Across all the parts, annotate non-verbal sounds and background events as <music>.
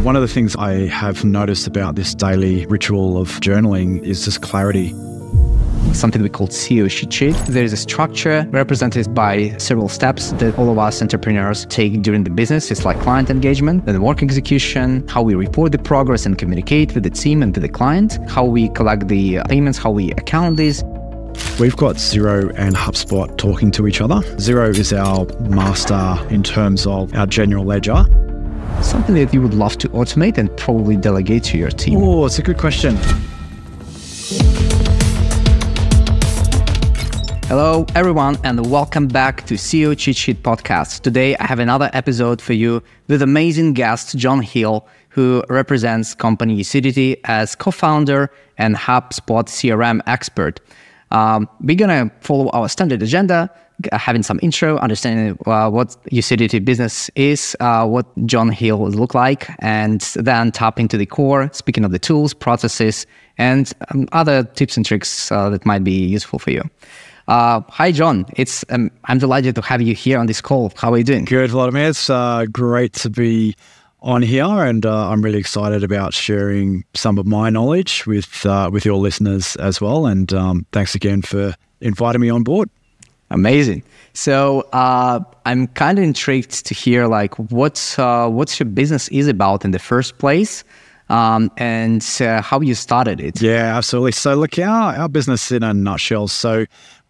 One of the things I have noticed about this daily ritual of journaling is this clarity something we call CEO sheet. There is a structure represented by several steps that all of us entrepreneurs take during the business. It's like client engagement, then work execution, how we report the progress and communicate with the team and with the client, how we collect the uh, payments, how we account these. We've got Xero and HubSpot talking to each other. Xero is our master in terms of our general ledger. Something that you would love to automate and probably delegate to your team. Oh, it's a good question. Hello, everyone, and welcome back to CEO Cheat Sheet Podcast. Today, I have another episode for you with amazing guest John Hill, who represents company Ucidity as co-founder and HubSpot CRM expert. Um, we're gonna follow our standard agenda, having some intro, understanding uh, what Ucidity business is, uh, what John Hill look like, and then tap into the core, speaking of the tools, processes, and um, other tips and tricks uh, that might be useful for you. Uh, hi, John. It's um, I'm delighted to have you here on this call. How are you doing? Good, Vladimir. It's uh, great to be on here, and uh, I'm really excited about sharing some of my knowledge with uh, with your listeners as well. And um, thanks again for inviting me on board. Amazing. So uh, I'm kind of intrigued to hear like what's uh, what's your business is about in the first place. Um, and uh, how you started it. Yeah, absolutely. So, look, our, our business in a nutshell. So,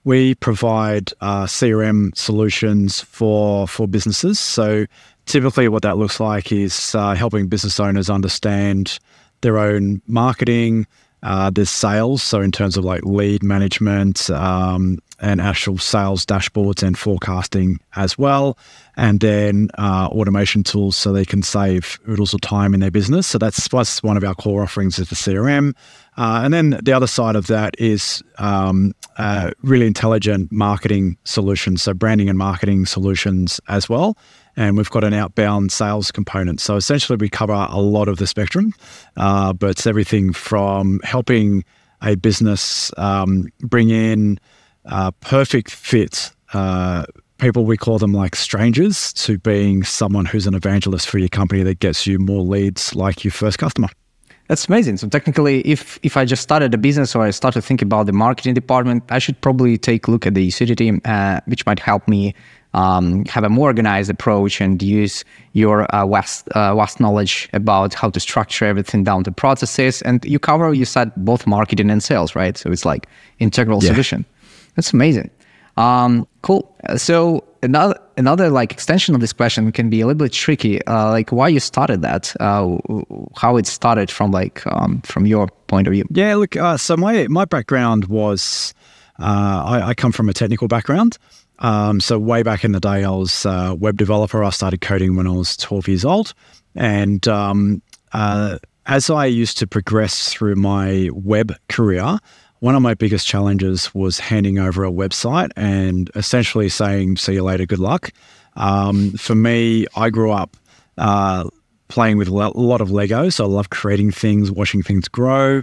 we provide uh, CRM solutions for for businesses. So typically, what that looks like is uh, helping business owners understand their own marketing, uh, there's sales. So in terms of like lead management um, and actual sales dashboards and forecasting as well, and then uh, automation tools so they can save oodles of time in their business. So that's, that's one of our core offerings is the CRM. Uh, and then the other side of that is um, uh, really intelligent marketing solutions, so branding and marketing solutions as well. And we've got an outbound sales component. So essentially, we cover a lot of the spectrum, uh, but it's everything from helping a business um, bring in uh, perfect fit uh, people, we call them like strangers, to being someone who's an evangelist for your company that gets you more leads like your first customer. That's amazing. So technically, if if I just started a business or I start to think about the marketing department, I should probably take a look at the Ucidity, uh, which might help me um, have a more organized approach and use your uh, vast, uh, vast knowledge about how to structure everything down to processes. And you cover, you said, both marketing and sales, right? So it's like integral yeah. solution. That's amazing. Um, cool. So another another like extension of this question can be a little bit tricky. Uh, like why you started that? Uh, how it started from like um, from your point of view? Yeah. Look. Uh, so my my background was uh, I, I, come from a technical background. Um, so way back in the day, I was a web developer. I started coding when I was 12 years old, and um, uh, as I used to progress through my web career, one of my biggest challenges was handing over a website and essentially saying, see you later, good luck. Um, for me, I grew up uh, playing with a lot of Lego, so I love creating things, watching things grow.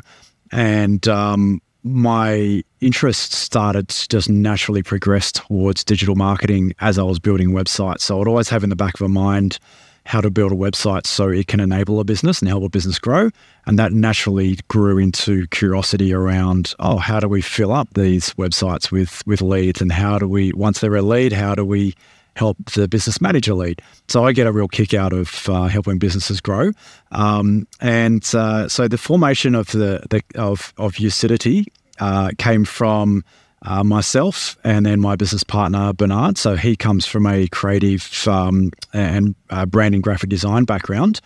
And um, my interest started to just naturally progress towards digital marketing as I was building websites. So I'd always have in the back of my mind, how to build a website so it can enable a business and help a business grow. And that naturally grew into curiosity around, oh, how do we fill up these websites with with leads? And how do we, once they're a lead, how do we help the business manager lead? So I get a real kick out of uh, helping businesses grow. Um, and uh, so the formation of the, the of of Ucidity uh, came from uh, myself and then my business partner Bernard. So he comes from a creative um, and uh, branding graphic design background,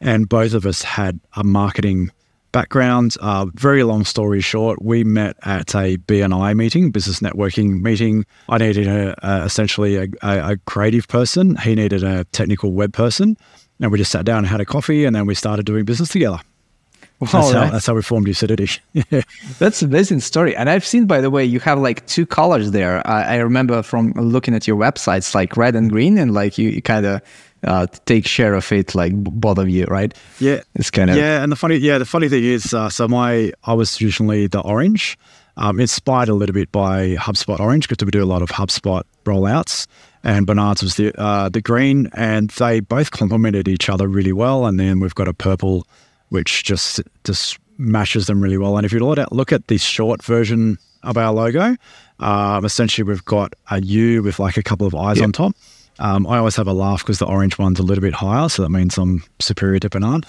and both of us had a marketing background. Uh, very long story short, we met at a BNI meeting, business networking meeting. I needed a, essentially a, a, creative person. He needed a technical web person. And we just sat down and had a coffee, and then we started doing business together. That's, how, that's how we formed Ucidity. <laughs> that's an amazing story. And I've seen, by the way, you have like two colors there. I, I remember from looking at your websites, like red and green, and like you, you kind of uh, take share of it, like both of you, right? Yeah, it's kind of yeah. And the funny, yeah, the funny thing is, uh, so my I was traditionally the orange, um, inspired a little bit by HubSpot Orange because we do a lot of HubSpot rollouts. and Bernard's was the uh, the green, and they both complemented each other really well. And then we've got a purple, which just just matches them really well. And if you look at look at the short version of our logo, um, essentially we've got a U with like a couple of eyes Yep. on top. Um, I always have a laugh because the orange one's a little bit higher, so that means I'm superior to Bernard.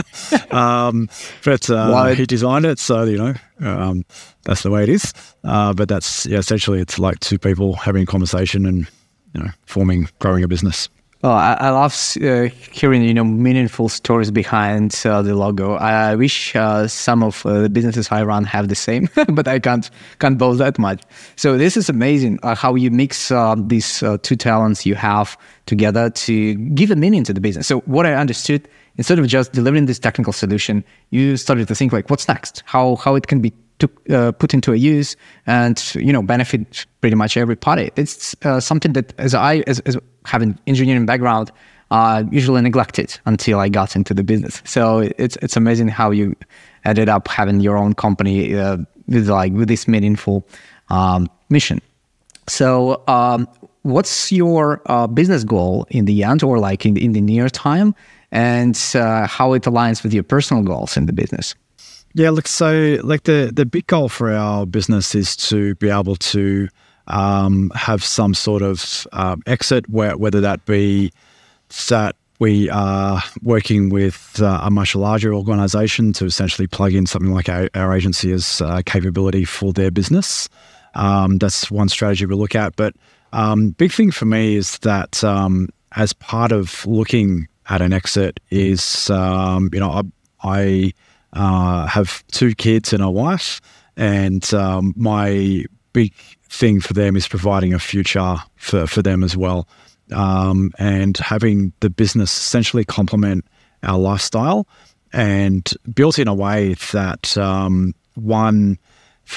<laughs> um, but uh, he designed it, so you know um, that's the way it is. Uh, but that's yeah, essentially it's like two people having a conversation and you know forming, growing a business. Well, I, I love uh, hearing you know meaningful stories behind uh, the logo. I wish uh, some of uh, the businesses I run have the same, <laughs> but I can't can't boast that much. So this is amazing uh, how you mix uh, these two talents you have together to give a meaning to the business. So what I understood, instead of just delivering this technical solution, you started to think like, what's next? How how it can be uh, put into a use and you know benefit pretty much every party. It's something that as I as, as having engineering background uh, usually neglected until I got into the business. So it's it's amazing how you ended up having your own company uh, with like with this meaningful um, mission. So, um, what's your uh, business goal in the end, or like in, in the near time, and uh, how it aligns with your personal goals in the business? Yeah, look, so like the the big goal for our business is to be able to um, have some sort of um, exit, where, whether that be that we are working with uh, a much larger organization to essentially plug in something like our, our agency as uh, capability for their business. Um, that's one strategy we look at. But um, big thing for me is that um, as part of looking at an exit is, um, you know, I, I uh, have two kids and a wife, and my big thing for them is providing a future for, for them as well. Um, and having the business essentially complement our lifestyle and built in a way that um, one,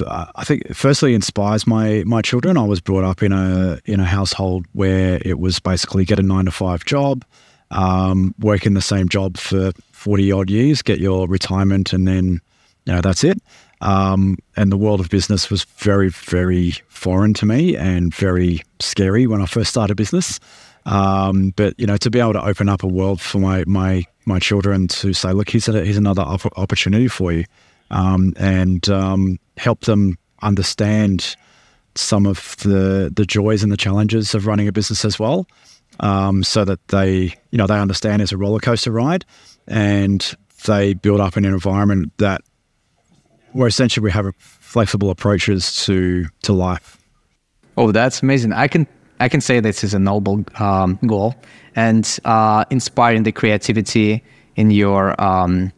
I think, firstly inspires my my children. I was brought up in a in a household where it was basically get a nine to five job, um, work in the same job for forty odd years, get your retirement, and then you know that's it. Um, and the world of business was very, very foreign to me and very scary when I first started business. Um, but you know, to be able to open up a world for my my my children to say, look, here's, a, here's another opp- opportunity for you, um, and um, help them understand some of the the joys and the challenges of running a business as well, um, so that they you know they understand it's a roller coaster ride, and they build up in an environment that where essentially we have flexible approaches to to life. Oh, that's amazing. I can I can say this is a noble um, goal and uh, inspiring the creativity in your um,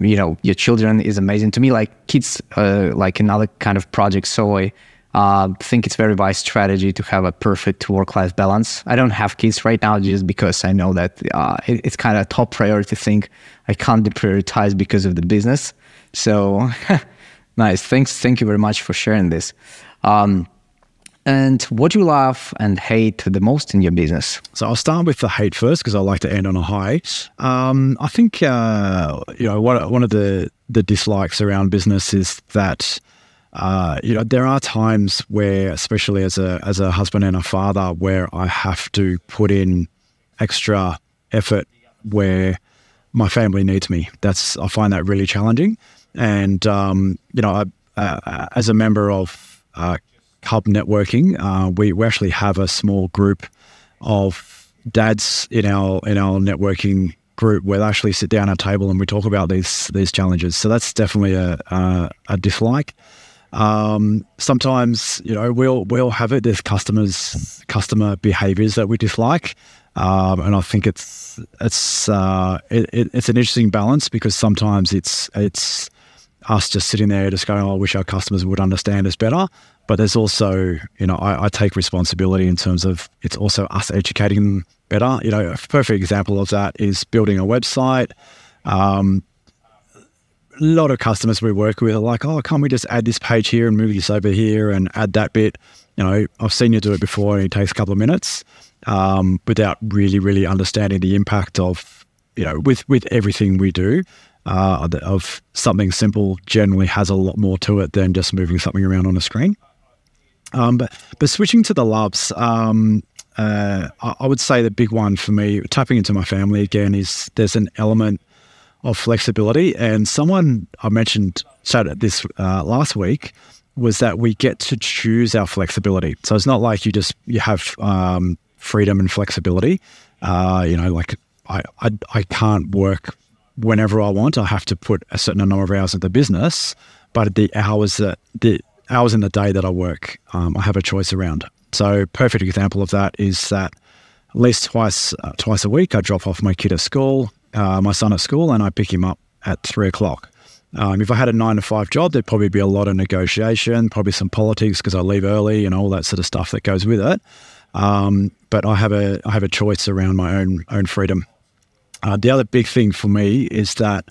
you know your children is amazing to me. Like kids, uh, like another kind of project. So I uh, think it's very wise strategy to have a perfect work life balance. I don't have kids right now just because I know that uh, it, it's kind of a top priority thing. I can't deprioritize because of the business. So <laughs> nice. Thanks. Thank you very much for sharing this. Um, and what do you love and hate the most in your business? So I'll start with the hate first because I like to end on a high. Um, I think uh, you know one, one of the the dislikes around business is that uh, you know there are times where, especially as a as a husband and a father, where I have to put in extra effort where my family needs me. That's I find that really challenging, and um, you know, I, uh, as a member of uh, Hub Networking, uh, we we actually have a small group of dads in our in our networking group where they actually sit down at a table and we talk about these these challenges. So that's definitely a a, a dislike. Um, sometimes you know we'll we'll have it. There's customers customer behaviors that we dislike. Um, and I think it's it's uh, it, it's an interesting balance because sometimes it's it's us just sitting there just going, oh, I wish our customers would understand us better. But there's also, you know, I, I take responsibility in terms of it's also us educating them better. You know, a perfect example of that is building a website. Um, a lot of customers we work with are like, oh, can't we just add this page here and move this over here and add that bit? You know, I've seen you do it before and it takes a couple of minutes um, without really, really understanding the impact of, you know, with, with everything we do. Uh, of something simple generally has a lot more to it than just moving something around on a screen. Um, but but switching to the loves, um, uh, I, I would say the big one for me, tapping into my family again, is there's an element of flexibility. And someone I mentioned said this uh, last week was that we get to choose our flexibility. So it's not like you just you have um, freedom and flexibility. Uh, you know, like I, I I can't work whenever I want. I have to put a certain number of hours in the business, but the hours that the hours in the day that I work, um, I have a choice around. So perfect example of that is that at least twice uh, twice a week I drop off my kid at school, uh, my son at school, and I pick him up at three o'clock. Um, if I had a nine to five job, there'd probably be a lot of negotiation, probably some politics because I leave early and all that sort of stuff that goes with it. Um, but I have a I have a choice around my own own freedom. Uh, the other big thing for me is that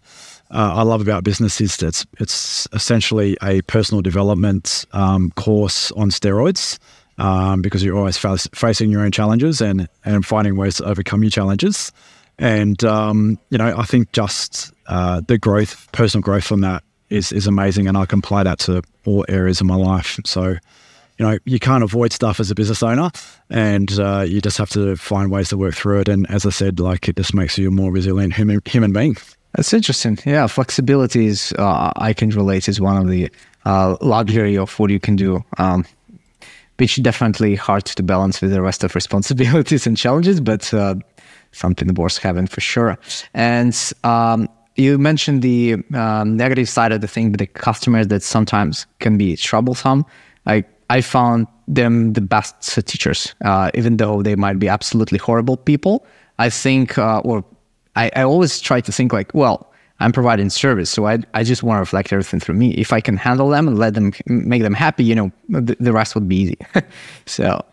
uh, I love about business is that it's, it's essentially a personal development um, course on steroids um, because you're always facing your own challenges and and finding ways to overcome your challenges. And um, you know, I think just uh, the growth, personal growth from that is is amazing, and I can apply that to all areas of my life. So, you know, you can't avoid stuff as a business owner, and uh, you just have to find ways to work through it. And as I said, like it just makes you a more resilient human human being. That's interesting. Yeah, flexibility is uh, I can relate is one of the uh, luxury of what you can do. Um, which definitely hard to balance with the rest of <laughs> responsibilities and challenges, but uh, something worth having for sure. And um, you mentioned the um, negative side of the thing, but the customers that sometimes can be troublesome. I I found them the best teachers, uh, even though they might be absolutely horrible people. I think, uh, or I, I always try to think like, well, I'm providing service, so I I just want to reflect everything through me. If I can handle them and let them make them happy, you know, the, the rest would be easy. <laughs> so,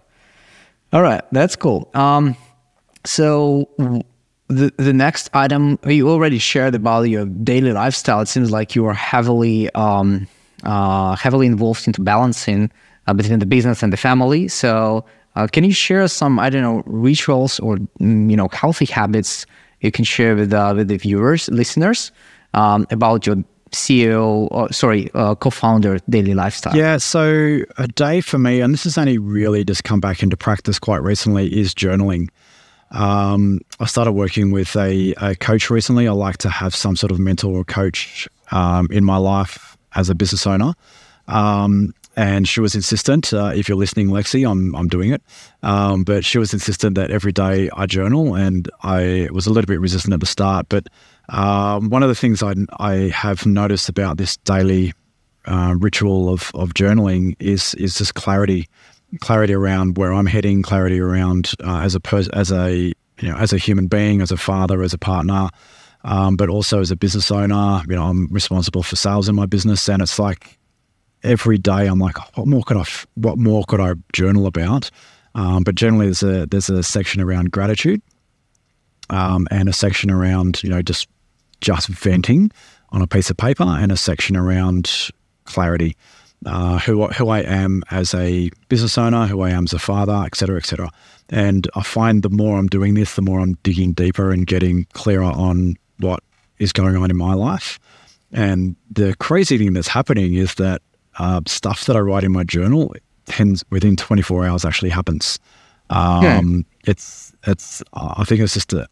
all right, that's cool. Um, so the the next item you already shared about your daily lifestyle. It seems like you are heavily um, uh, heavily involved into balancing between the business and the family. So uh, can you share some I don't know rituals or mm, you know healthy habits you can share with uh, with the viewers listeners um, about your CEO, or, sorry, uh, co-founder daily lifestyle? Yeah, so a day for me, and this has only really just come back into practice quite recently, is journaling. Um, I started working with a, a, coach recently. I like to have some sort of mentor or coach um, in my life as a business owner. Um, and she was insistent. Uh, if you're listening, Lexi, I'm I'm doing it. Um, but she was insistent that every day I journal, and I was a little bit resistant at the start. But um, one of the things I I have noticed about this daily uh, ritual of of journaling is is just clarity clarity around where I'm heading, clarity around uh, as a pers- as a you know as a human being, as a father, as a partner, um, but also as a business owner. You know, I'm responsible for sales in my business, and it's like every day I'm like, what more could I what more could I journal about? Um, but generally, there's a there's a section around gratitude, um, and a section around you know just just venting on a piece of paper, and a section around clarity uh, who who I am as a business owner, who I am as a father, etc., etc. And I find the more I'm doing this, the more I'm digging deeper and getting clearer on what is going on in my life. And the crazy thing that's happening is that uh, stuff that I write in my journal tends within 24 hours actually happens. Um, yeah. It's it's I think it's just a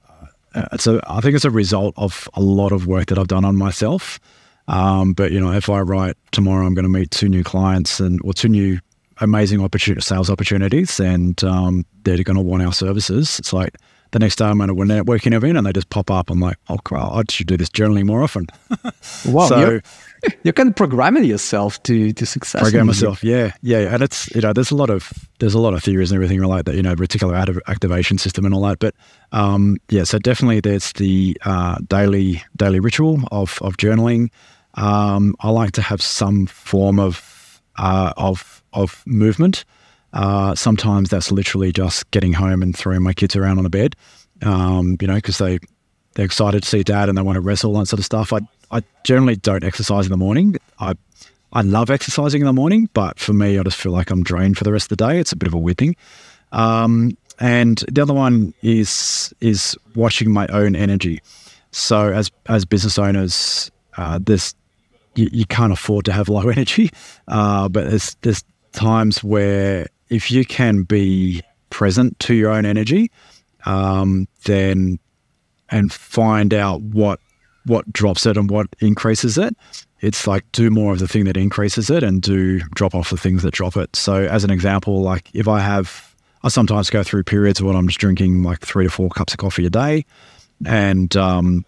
it's a I think it's a result of a lot of work that I've done on myself um, but you know, if I write tomorrow, I'm going to meet two new clients and or two new amazing opportunity sales opportunities, and um, they're going to want our services. It's like the next day I'm at a networking event and they just pop up. I'm like, oh, crap, I should do this journaling more often. <laughs> wow. So you can program it yourself to to success. Program myself, yeah, yeah, and it's you know there's a lot of there's a lot of theories and everything like that, you know, reticular activation system and all that. But um, yeah, so definitely there's the uh, daily daily ritual of of journaling. Um, I like to have some form of uh, of of movement. Uh, sometimes that's literally just getting home and throwing my kids around on the bed, um, you know, because they they're excited to see dad and they want to wrestle and sort of stuff. I I generally don't exercise in the morning. I I love exercising in the morning, but for me, I just feel like I'm drained for the rest of the day. It's a bit of a weird thing. Um, and the other one is is watching my own energy. So as as business owners, uh, this you, you can't afford to have low <laughs> energy, uh, but there's there's times where if you can be present to your own energy, um, then and find out what what drops it and what increases it. It's like do more of the thing that increases it and do drop off the things that drop it. So as an example, like if I have I sometimes go through periods when I'm just drinking like three to four cups of coffee a day. And um,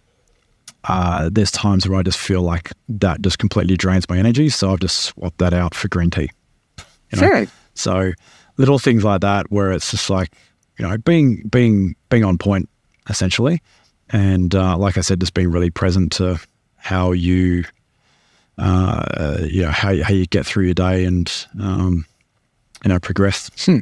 uh, there's times where I just feel like that just completely drains my energy. So I've just swapped that out for green tea. You know? Sure. So little things like that where it's just like, you know, being being being on point essentially. And uh, like I said, just being really present to how you uh, you know, how, how you get through your day and um, you know, progress. Hmm.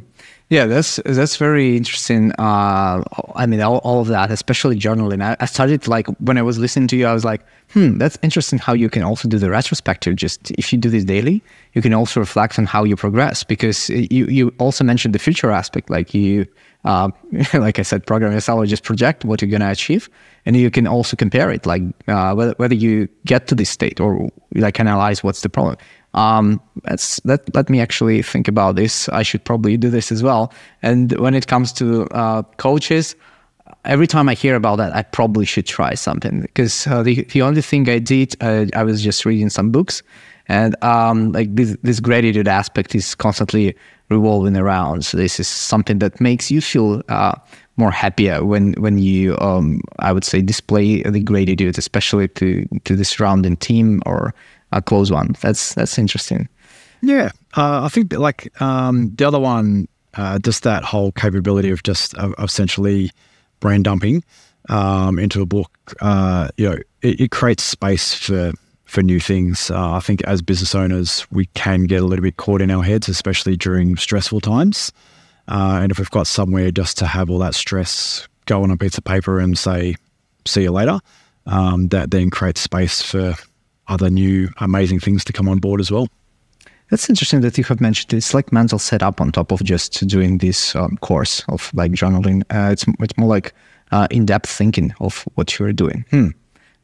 Yeah, that's that's very interesting. Uh, I mean, all, all of that, especially journaling. I, I, started like when I was listening to you, I was like, hmm, that's interesting. How you can also do the retrospective. Just if you do this daily, you can also reflect on how you progress because you you also mentioned the future aspect. Like you, uh, <laughs> like I said, program yourself just project what you're gonna achieve, and you can also compare it, like uh, whether whether you get to this state or like analyze what's the problem um, let's let let me actually think about this. I should probably do this as well. And when it comes to uh, coaches, every time I hear about that, I probably should try something because uh, the the only thing I did, uh, I was just reading some books, and um, like this this gratitude aspect is constantly revolving around. So this is something that makes you feel uh, more happier when when you um, I would say display the gratitude, especially to to the surrounding team or a close one. That's that's interesting. Yeah, uh, I think like um, the other one, uh, just that whole capability of just uh, essentially brain dumping um, into a book. Uh, you know, it, it, creates space for for new things. Uh, I think as business owners, we can get a little bit caught in our heads, especially during stressful times. Uh, and if we've got somewhere just to have all that stress go on a piece of paper and say, "See you later," um, that then creates space for other new amazing things to come on board as well. That's interesting that you have mentioned it's like mental setup on top of just doing this um, course of like journaling. Uh, it's it's more like uh, in-depth thinking of what you're doing. Hmm.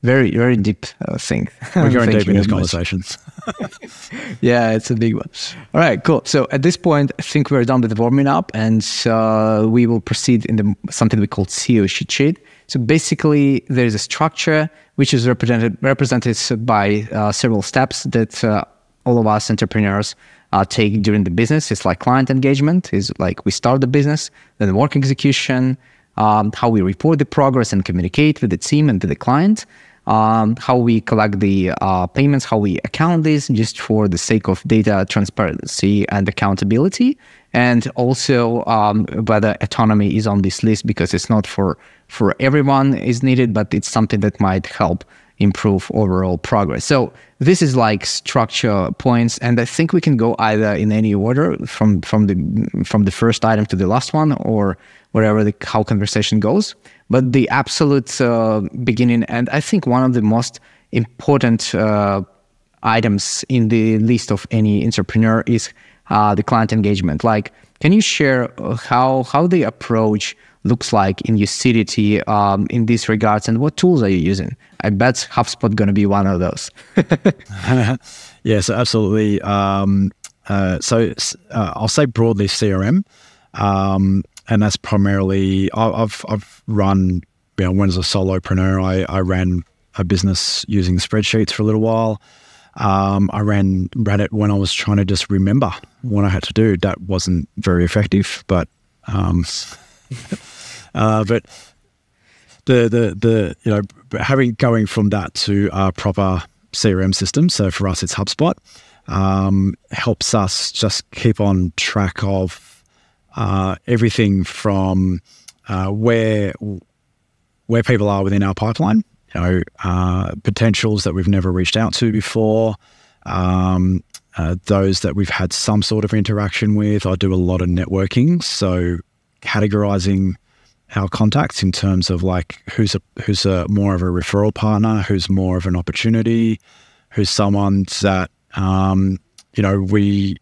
Very very deep uh, thing. <laughs> We're going deep in these conversations. <laughs> <laughs> yeah, it's a big one. All right, cool. So at this point, I think we're done with the warming up, and uh, we will proceed in the something we call CEO cheat sheet. So basically, there's a structure which is represented represented by uh, several steps that uh, all of us entrepreneurs uh, take during the business. It's like client engagement, is like we start the business, then the work execution, um, how we report the progress and communicate with the team and with the client, um, how we collect the uh, payments, how we account this, just for the sake of data transparency and accountability, and also um, whether autonomy is on this list because it's not for for everyone is needed, but it's something that might help improve overall progress. So this is like structure points, and I think we can go either in any order from from the from the first item to the last one, or wherever the how conversation goes. But the absolute uh, beginning, and I think one of the most important uh, items in the list of any entrepreneur is uh, the client engagement. Like, can you share uh, how how the approach looks like in Ucidity um, in these regards, and what tools are you using? I bet HubSpot going to be one of those. <laughs> yes, absolutely. Um, uh, so uh, I'll say broadly CRM, um, and that's primarily I've I've run. You know, when as a solopreneur, I, I ran a business using spreadsheets for a little while. Um, I ran ran it when I was trying to just remember what I had to do. That wasn't very effective, but um, <laughs> uh, but the the the you know having going from that to a proper CRM system. So for us, it's HubSpot. Um, helps us just keep on track of uh, everything from uh, where where people are within our pipeline you know, uh, potentials that we've never reached out to before, um, uh, those that we've had some sort of interaction with. I do a lot of networking, so categorizing our contacts in terms of like who's a who's a more of a referral partner, who's more of an opportunity, who's someone that um, you know we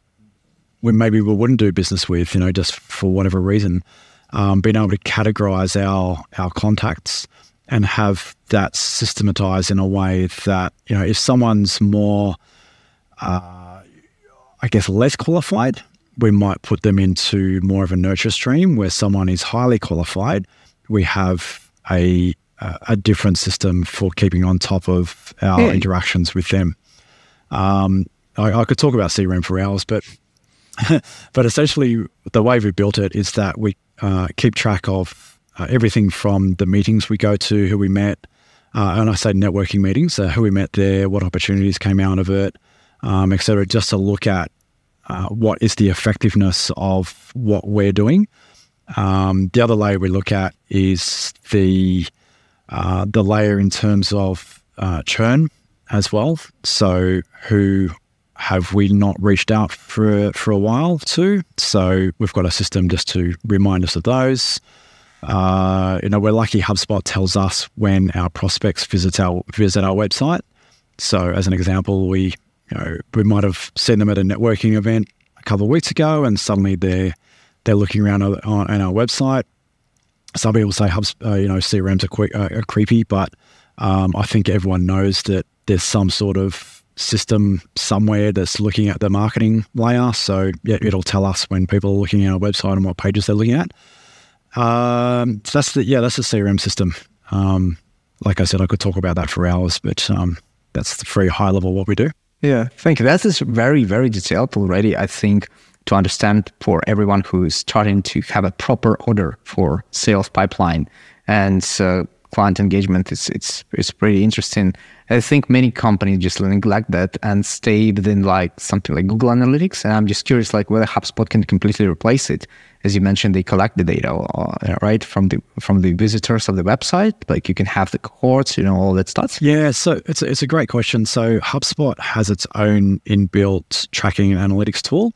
we maybe we wouldn't do business with, you know, just for whatever reason. Um, being able to categorize our our contacts and have that systematized in a way that you know if someone's more uh, i guess less qualified we might put them into more of a nurture stream where someone is highly qualified. We have a a different system for keeping on top of our mm. interactions with them. Um, I, I, could talk about CRM for hours, but <laughs> but essentially the way we built it is that we uh, keep track of uh, everything from the meetings we go to, who we met, uh, and I say networking meetings, who we met there, what opportunities came out of it, um, etc. Just to look at uh, what is the effectiveness of what we're doing. Um, the other layer we look at is the uh, the layer in terms of uh, churn as well. So who have we not reached out for for a while too? So we've got a system just to remind us of those. Uh, you know, we're lucky HubSpot tells us when our prospects visit our visit our website. So as an example, we you know we might have seen them at a networking event a couple of weeks ago, and suddenly they're they're looking around on, on our website. Some people say Hubs, uh, you know, CRMs are, uh, are creepy, but um, I think everyone knows that there's some sort of system somewhere that's looking at the marketing layer. So yeah, it'll tell us when people are looking at our website and what pages they're looking at. Um, so that's the yeah, that's the CRM system. Um, like I said, I could talk about that for hours, but um, that's the very high level what we do. Yeah, thank you. That is very very detailed already. I think to understand for everyone who's starting to have a proper order for sales pipeline and uh, client engagement is it's it's pretty interesting. I think many companies just neglect that and stay within like something like Google Analytics. And I'm just curious, like whether HubSpot can completely replace it. As you mentioned, they collect the data, uh, right, from the from the visitors of the website. Like you can have the cohorts, you know, all that stuff. Yeah, so it's a, it's a great question. So HubSpot has its own inbuilt tracking and analytics tool,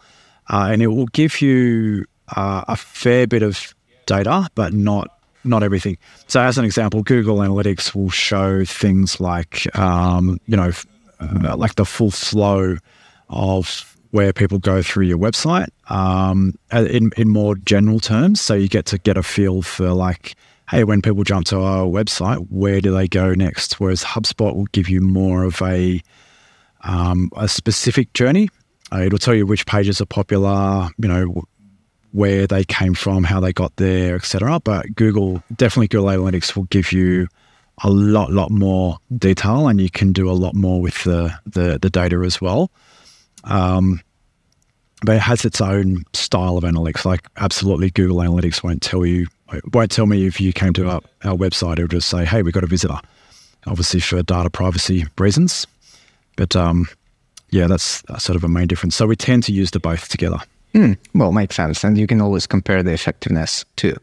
uh, and it will give you uh, a fair bit of data, but not not everything. So, as an example, Google Analytics will show things like, um, you know, uh, like the full flow of where people go through your website um, in, in more general terms. So, you get to get a feel for, like, hey, when people jump to our website, where do they go next? Whereas HubSpot will give you more of a, um, a specific journey. Uh, it'll tell you which pages are popular, you know, where they came from, how they got there, etc. But Google, definitely Google Analytics will give you a lot, lot more detail, and you can do a lot more with the the, the data as well. Um, but it has its own style of analytics. Like absolutely, Google Analytics won't tell you, won't tell me if you came to our, our website. It'll just say, "Hey, we got a visitor." Obviously, for data privacy reasons. But um, yeah, that's sort of a main difference. So we tend to use the both together. Mm, well, makes sense, and you can always compare the effectiveness too.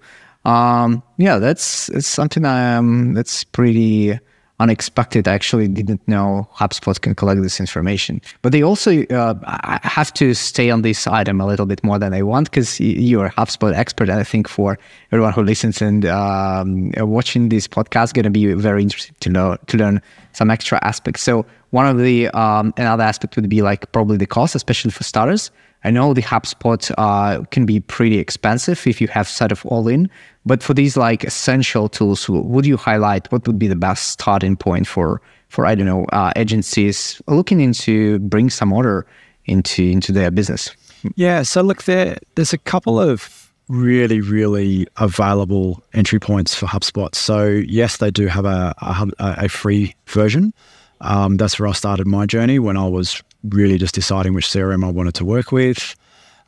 Um, yeah, that's that's something um, that's pretty unexpected. I actually didn't know HubSpot can collect this information, but they also uh, have to stay on this item a little bit more than I want because you're a HubSpot expert, and I think for everyone who listens and um, watching this podcast, going to be very interested to know to learn some extra aspects. So one of the um, another aspect would be like probably the cost, especially for starters. I know the HubSpot uh, can be pretty expensive if you have set of all in, but for these like essential tools, would you highlight what would be the best starting point for for I don't know uh, agencies looking into bring some order into into their business? Yeah, so look there. There's a couple of really really available entry points for HubSpot. So yes, they do have a a, a free version. Um, that's where I started my journey when I was really just deciding which CRM I wanted to work with.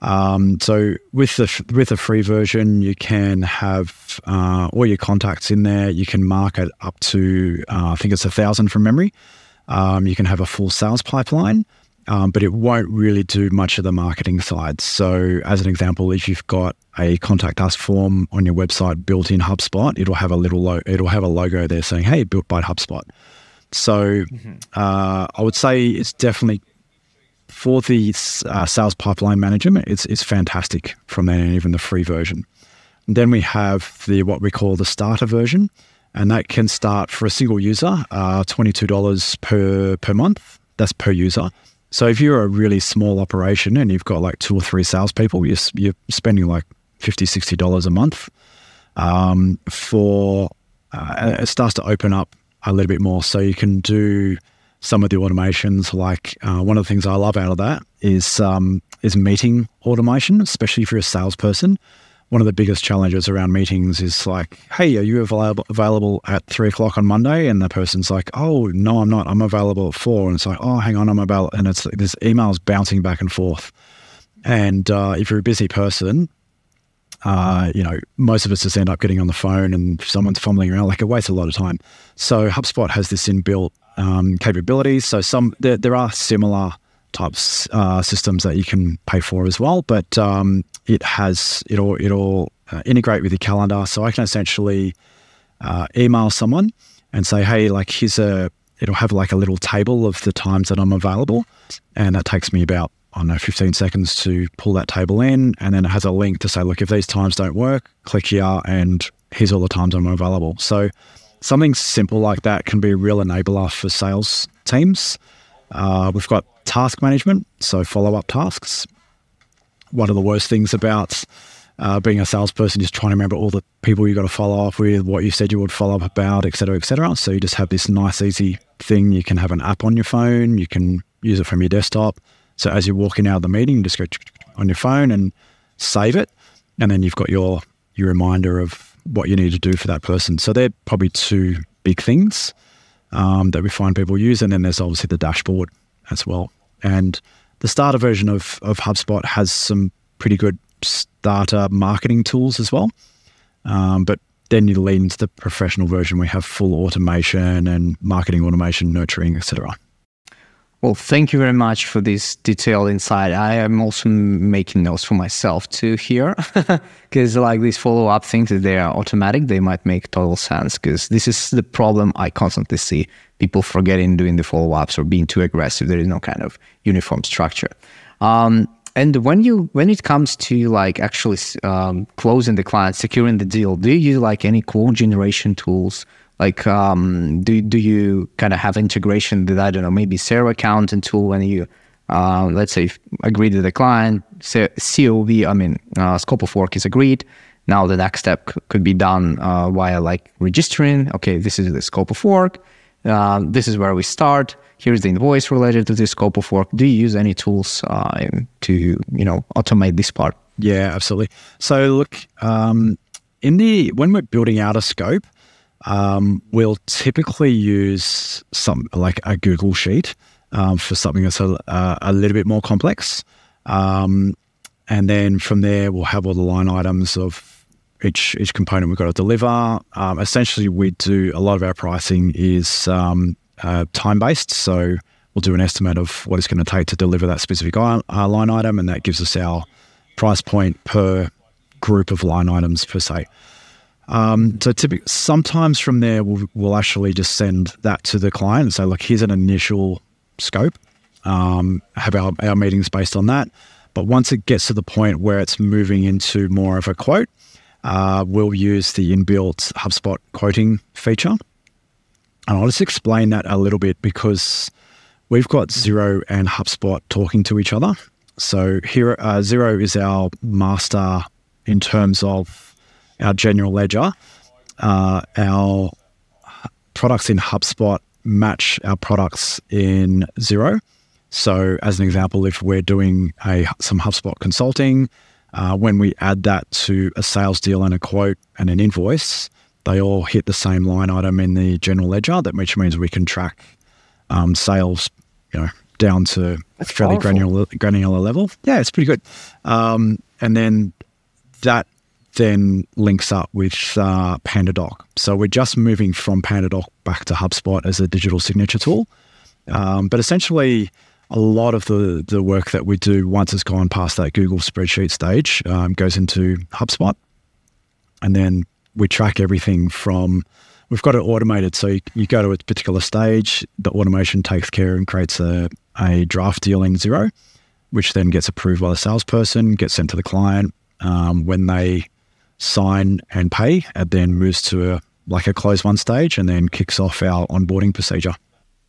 Um, so with the with the free version, you can have uh, all your contacts in there. You can market up to uh, I think it's a thousand from memory. Um, you can have a full sales pipeline, um, but it won't really do much of the marketing side. So as an example, if you've got a contact us form on your website built in HubSpot, it'll have a little lo- it'll have a logo there saying "Hey, built by HubSpot." So mm-hmm. uh, I would say it's definitely for the uh, sales pipeline management, it's, it's fantastic from there and even the free version. And then we have the what we call the starter version, and that can start for a single user, uh, $22 per, per month. That's per user. So if you're a really small operation and you've got like two or three salespeople, you're, you're spending like $50, $60 a month um, for, uh, it starts to open up a little bit more. So you can do some of the automations. Like uh, one of the things I love out of that is um, is meeting automation, especially if you're a salesperson. One of the biggest challenges around meetings is like, hey, are you available available at three o'clock on Monday? And the person's like, oh no, I'm not. I'm available at four. And it's like, oh, hang on, I'm available. And it's there's emails bouncing back and forth. And uh, if you're a busy person, uh, you know, most of us just end up getting on the phone and someone's fumbling around. Like it wastes a lot of time. So HubSpot has this inbuilt um, capabilities. So some there, there are similar types uh, systems that you can pay for as well, but um, it has it'll it'll uh, integrate with your calendar. So I can essentially uh, email someone and say, hey, like here's a it'll have like a little table of the times that I'm available, and that takes me about I don't know 15 seconds to pull that table in, and then it has a link to say, look, if these times don't work, click here, and here's all the times I'm available. So something simple like that can be a real enabler for sales teams. Uh, we've got task management, so follow up tasks. One of the worst things about uh, being a salesperson is trying to remember all the people you've got to follow up with, what you said you would follow up about, et cetera, et cetera. So you just have this nice, easy thing. You can have an app on your phone, you can use it from your desktop. So as you're walking out of the meeting, you just go on your phone and save it. And then you've got your your reminder of what you need to do for that person. So they're probably two big things um, that we find people use. And then there's obviously the dashboard as well. And the starter version of, of HubSpot has some pretty good starter marketing tools as well. Um, but then you lean into the professional version. We have full automation and marketing automation, nurturing, etc. Well, thank you very much for this detailed insight. I am also making notes for myself too here, <laughs> because like these follow up things, they are automatic, they might make total sense. Because this is the problem I constantly see: people forgetting doing the follow ups or being too aggressive. There is no kind of uniform structure. Um, and when you when it comes to like actually um, closing the client, securing the deal, do you use like any quote generation tools? Like um, do, do you kind of have integration that i don't know maybe Xero accountant tool when you uh, let's say agree to the client cov i mean uh, scope of work is agreed. Now the next step could be done uh, via like registering. Okay this is the scope of work. Uh, this is where we start. Here's the invoice related to the scope of work. Do you use any tools uh, to you know automate this part? Yeah absolutely. So look um, in the when we're building out a scope um, we'll typically use some like a Google sheet um, for something that's a, a, little bit more complex. Um, and then from there, we'll have all the line items of each each component we've got to deliver. Um, essentially, we do a lot of our pricing is um, uh, time based, so we'll do an estimate of what it's going to take to deliver that specific uh, line item, and that gives us our price point per group of line items per se. Um, so typically, sometimes from there, we'll, we'll, actually just send that to the client and say, look, here's an initial scope, um, have our, our meetings based on that. But once it gets to the point where it's moving into more of a quote, uh, we'll use the inbuilt HubSpot quoting feature. And I'll just explain that a little bit because we've got Xero and HubSpot talking to each other. So here, uh, Xero is our master in terms of our general ledger, uh, our products in HubSpot match our products in Xero. So, as an example, if we're doing a some HubSpot consulting, uh, when we add that to a sales deal and a quote and an invoice, they all hit the same line item in the general ledger. That which means we can track um, sales, you know, down to That's a fairly granular granular level. Yeah, it's pretty good. Um, and then that then links up with uh, PandaDoc. So we're just moving from PandaDoc back to HubSpot as a digital signature tool. Um, but essentially, a lot of the, the work that we do once it's gone past that Google spreadsheet stage um, goes into HubSpot. And then we track everything from, we've got it automated. So you, you go to a particular stage, the automation takes care and creates a, a draft deal in Xero, which then gets approved by the salesperson, gets sent to the client. Um, when they sign and pay, and then moves to a, like a close one stage and then kicks off our onboarding procedure.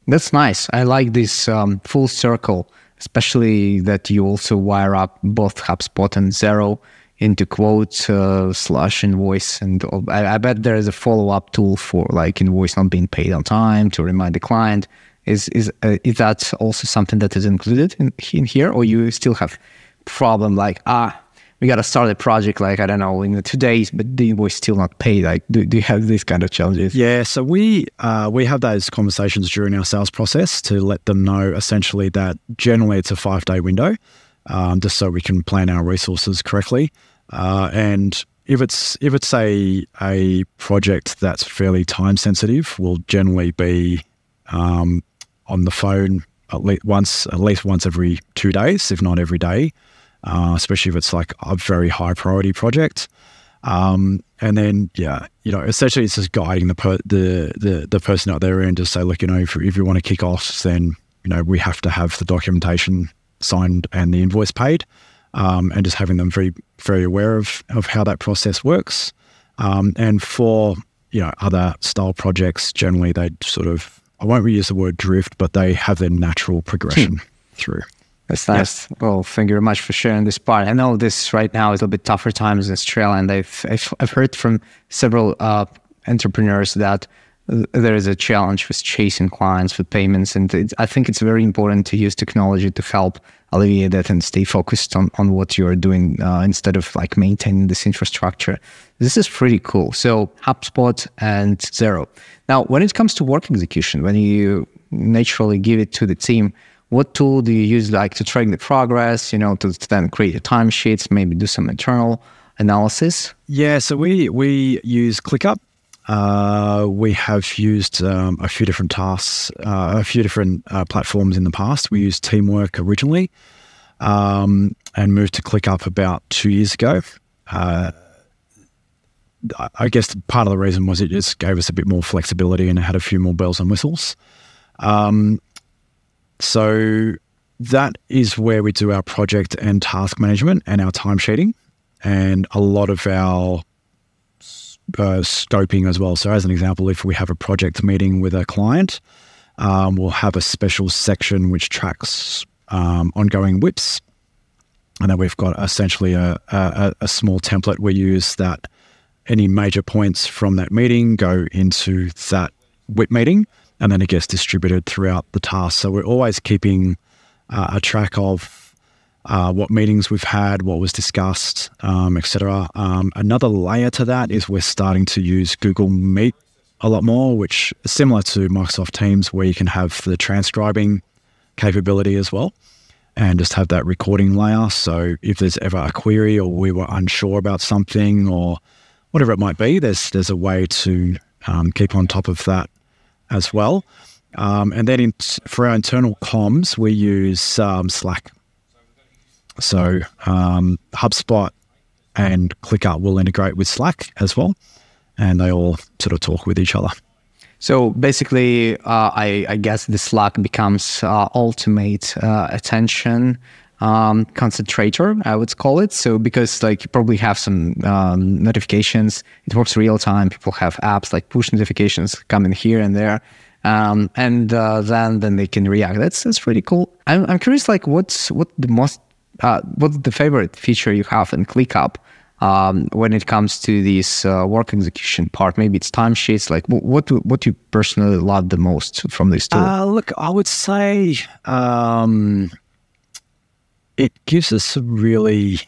That's nice. I like this um, full circle, especially that you also wire up both HubSpot and Xero into quotes uh, slash invoice. And I, I bet there is a follow up tool for like invoice not being paid on time to remind the client. Is is uh, is that also something that is included in, in here, or you still have problem like ah we got to start a project like I don't know in two days, but the invoice still not paid. Like, do, do you have these kind of challenges? Yeah, so we uh, we have those conversations during our sales process to let them know essentially that generally it's a five day window, um, just so we can plan our resources correctly. Uh, and if it's if it's a a project that's fairly time sensitive, we'll generally be um, on the phone at least once at least once every two days, if not every day uh, especially if it's like a very high priority project. Um, and then, yeah, you know, essentially it's just guiding the per- the, the the person out there and just say, look, you know, if, if you want to kick off, then you know we have to have the documentation signed and the invoice paid, um, and just having them very very aware of of how that process works. Um, and for you know other style projects, generally they sort of I won't reuse the word drift, but they have their natural progression hmm. through. That's nice. Yeah. Well, thank you very much for sharing this part. I know this right now is a little bit tougher times in Australia, and I've I've, I've heard from several uh, entrepreneurs that there is a challenge with chasing clients with payments, and I think it's very important to use technology to help alleviate that and stay focused on, on what you're doing uh, instead of like maintaining this infrastructure. This is pretty cool. So HubSpot and Xero. Now, when it comes to work execution, when you naturally give it to the team, what tool do you use like to track the progress, you know, to, to then create a timesheets, maybe do some internal analysis? Yeah, so we we use ClickUp. Uh, we have used um, a few different tasks, uh, a few different uh, platforms in the past. We used Teamwork originally um, and moved to ClickUp about two years ago. Uh, I guess part of the reason was it just gave us a bit more flexibility and had a few more bells and whistles. Um, so that is where we do our project and task management and our timesheeting and a lot of our uh, scoping as well. So, as an example, if we have a project meeting with a client, um, we'll have a special section which tracks um, ongoing WIPs. And then we've got essentially a, a, a small template we use that any major points from that meeting go into that WIP meeting and then it gets distributed throughout the task. So we're always keeping uh, a track of uh, what meetings we've had, what was discussed, um, etc. Um, another layer to that is we're starting to use Google Meet a lot more, which is similar to Microsoft Teams, where you can have the transcribing capability as well, and just have that recording layer. So if there's ever a query or we were unsure about something or whatever it might be, there's there's a way to um, keep on top of that as well. Um, and then in, for our internal comms, we use um, Slack. So um, HubSpot and ClickUp will integrate with Slack as well, and they all sort of talk with each other. So basically, uh, I, I, guess the Slack becomes uh, ultimate uh, attention um, concentrator, I would call it. So because like you probably have some um, notifications, it works real time. People have apps like push notifications coming here and there. Um, and uh, then then they can react. That's that's pretty cool. I'm, I'm curious, like what's what the most uh, what's the favorite feature you have in ClickUp um, when it comes to this uh, work execution part? Maybe it's timesheets. Like what what do you personally love the most from this tool? Uh, look, I would say um, it gives us a really,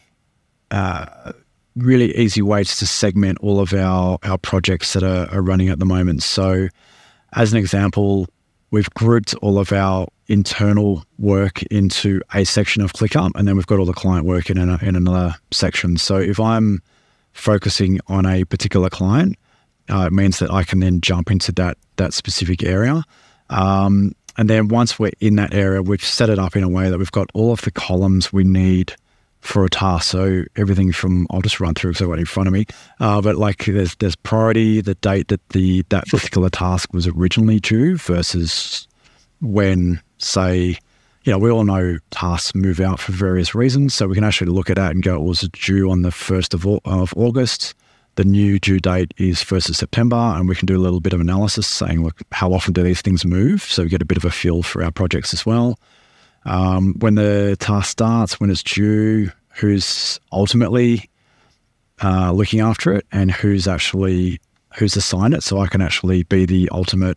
uh, really easy ways to segment all of our, our projects that are, are running at the moment. So, as an example, we've grouped all of our internal work into a section of ClickUp, and then we've got all the client work in, a, in another section. So, if I'm focusing on a particular client, uh, it means that I can then jump into that that specific area. Um, and then once we're in that area, we've set it up in a way that we've got all of the columns we need for a task. So everything from I'll just run through because I've got in front of me. Uh, but like there's there's priority, the date that the that particular task was originally due versus when say you know, we all know tasks move out for various reasons. So we can actually look at that and go, it was due on the 1st of, of August the new due date is 1st of September, and we can do a little bit of analysis saying, look, how often do these things move? So we get a bit of a feel for our projects as well. Um, when the task starts, when it's due, who's ultimately uh, looking after it, and who's actually who's assigned it. So I can actually be the ultimate,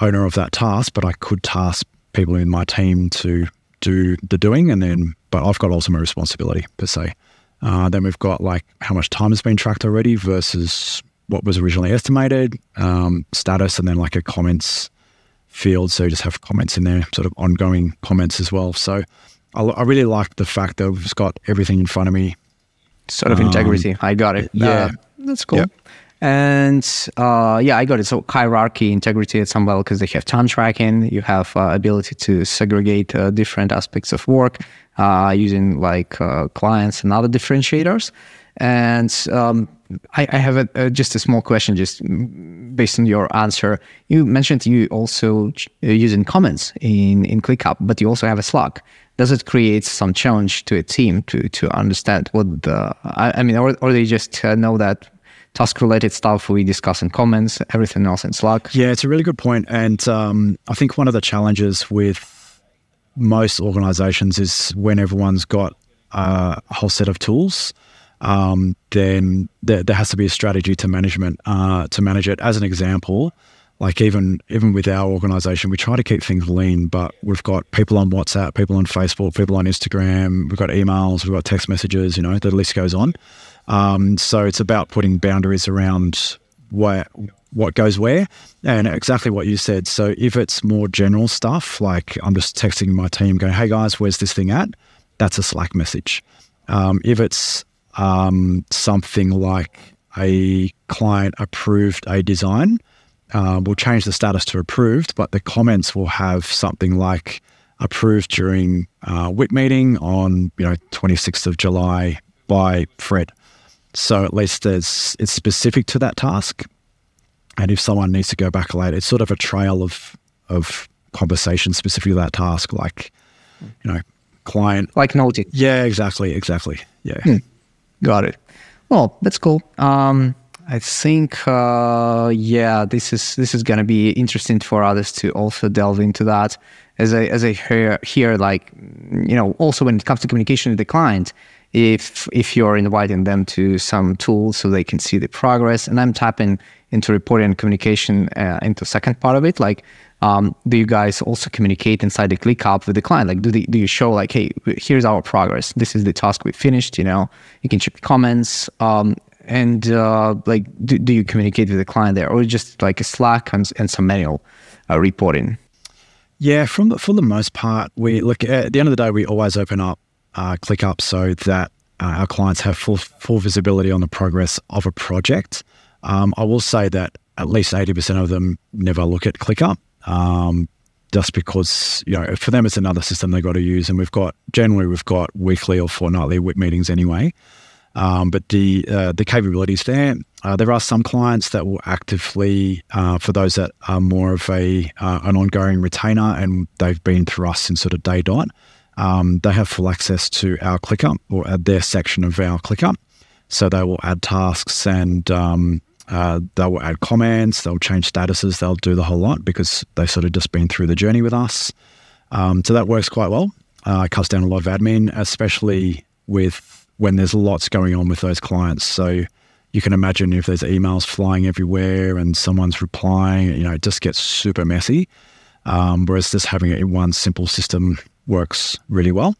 owner of that task, but I could task people in my team to do the doing, and then but I've got ultimate responsibility per se. Uh, then we've got like how much time has been tracked already versus what was originally estimated, um, status, and then like a comments field. So you just have comments in there, sort of ongoing comments as well. So I, I really like the fact that we've got everything in front of me. Sort of integrity. Um, I got it. Yeah. Uh, that's cool. Yep. And uh, yeah, I got it. So hierarchy, integrity at some level because they have time tracking. You have uh, ability to segregate uh, different aspects of work uh, using like uh, clients and other differentiators. And um, I, I, have a, a, just a small question, just based on your answer. You mentioned you also uh, using comments in in ClickUp, but you also have a Slack. Does it create some challenge to a team to to understand what the? I, I mean, or, or they just know that task related stuff we discuss in comments, everything else in Slack. Yeah, it's a really good point. And um, I think one of the challenges with most organizations is when everyone's got a whole set of tools. Um, then there, there, has to be a strategy to management uh, to manage it. As an example, like even even with our organization, we try to keep things lean, but we've got people on WhatsApp, people on Facebook, people on Instagram, we've got emails, we've got text messages. You know, the list goes on. Um, so it's about putting boundaries around what what goes where, and exactly what you said. So if it's more general stuff, like I'm just texting my team, going, "Hey guys, where's this thing at?" That's a Slack message. Um, if it's um, something like a client approved a design, uh, we'll change the status to approved, but the comments will have something like approved during uh, WIP meeting on you know 26th of July by Fred. So at least there's it's specific to that task. And if someone needs to go back later, it's sort of a trail of of conversation specific to that task, like you know, client like noting. Yeah, exactly, exactly. Yeah, hmm. got it. Well, that's cool. Um, I think uh, yeah, this is this is gonna be interesting for others to also delve into that. As I as I hear here, like you know, also when it comes to communication with the client, if if you're inviting them to some tools so they can see the progress. And i'm tapping into reporting and communication uh, into second part of it like um, do you guys also communicate inside the ClickUp with the client? Like do, do you show like hey here's our progress. This is the task we finished you know? You can check comments um, and uh, like do, do you communicate with the client there? Or just like a slack and, and some manual uh, reporting? Yeah from the, for the most part we look at the end of the day we always open up uh, ClickUp so that uh, our clients have full full visibility on the progress of a project. Um, I will say that at least eighty percent of them never look at ClickUp, um, just because you know for them it's another system they've got to use, and we've got generally we've got weekly or fortnightly WIP meetings anyway. Um, but the uh, the capabilities there, uh, there are some clients that will actively, uh, for those that are more of a uh, an ongoing retainer and they've been through us in sort of day dot, um, they have full access to our ClickUp or their section of our ClickUp. So they will add tasks and um, uh, they will add comments, they'll change statuses, they'll do the whole lot because they've sort of just been through the journey with us. Um, so that works quite well. Uh, it cuts down a lot of admin, especially with when there's lots going on with those clients. So you can imagine if there's emails flying everywhere and someone's replying, you know, it just gets super messy. Um, whereas just having it in one simple system works really well.